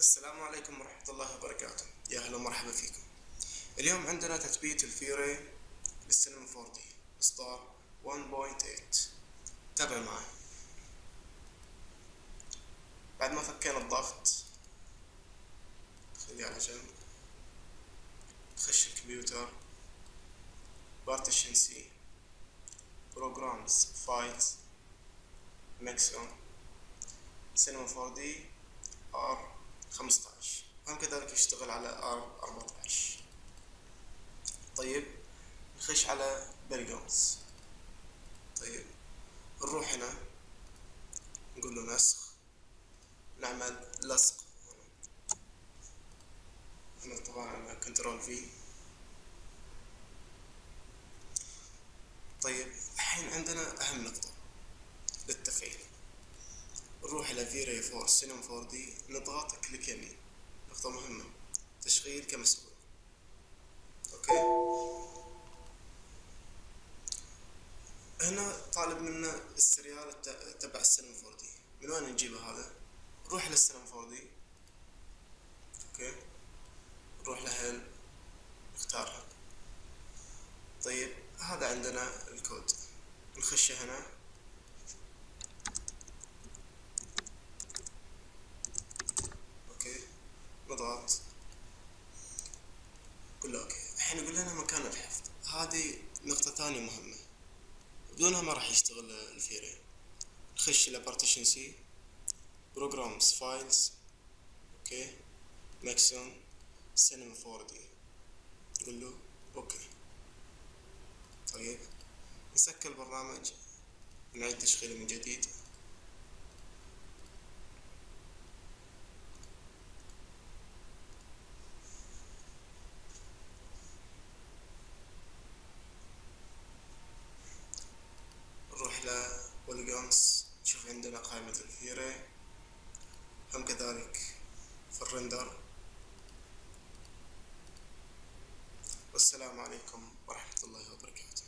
السلام عليكم ورحمة الله وبركاته. يا أهلا ومرحبا فيكم. اليوم عندنا تثبيت ال V-Ray لل Cinema 4D. إصدار 1.8 تابع معي بعد ما فكينا الضغط خليه على جنب. خش الكمبيوتر. partition C Programs Files Maxon Cinema 4D R15 هم كذلك يشتغل على R14 طيب نخش على plugins طيب نروح هنا نقول له نسخ نعمل لصق. هنا طبعا control V. طيب الحين عندنا أهم نقطة للتفعيل. نروح إلى V-Ray for Cinema 4D نضغط click يمين نقطة مهمة. تشغيل كمسؤول okay. هنا طالب منا ال serial تبع السينما فور دي. من وين نجيبه هذا؟ نروح للسينما فور دي. okay. نروح ل help نختارها طيب هذا عندنا الكود. نخشه هنا okay نضغط قول له okay الحين يقول لنا مكان الحفظ. هذه نقطة ثانية مهمة. بدونها ما راح يشتغل ال V-Ray. نخش إلى partition C programs files okay. Maxon Cinema 4D نقول له okay. طيب. نسكر البرنامج. نعيد تشغيله من جديد. polygons نشوف عندنا قائمة ال V-Ray هم كذلك في الرندر. والسلام عليكم ورحمة الله وبركاته.